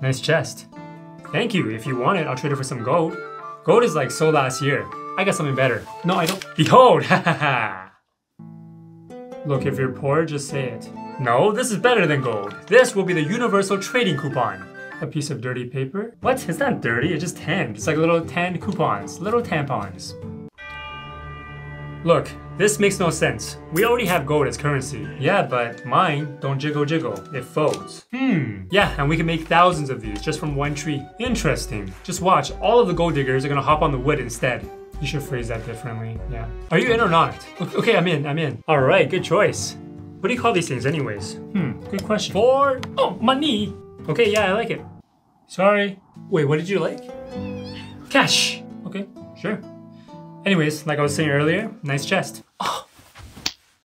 Nice chest. Thank you. If you want it, I'll trade it for some gold. Gold is like so last year. I got something better. No, I don't. Behold! Look, if you're poor, just say it. No, this is better than gold. This will be the universal trading coupon. A piece of dirty paper? What? It's not dirty, it's just tanned. It's like little tanned coupons, little tampons. Look, this makes no sense. We already have gold as currency. Yeah, but mine don't jiggle jiggle. It folds. Hmm. Yeah, and we can make thousands of these just from one tree. Interesting. Just watch, all of the gold diggers are gonna hop on the wood instead. You should phrase that differently, yeah. Are you in or not? Okay, I'm in, I'm in. All right, good choice. What do you call these things anyways? Hmm, good question. For, oh, money. Okay, yeah, I like it. Sorry. Wait, what did you like? Cash. Okay, sure. Anyways, like I was saying earlier, nice chest. Oh,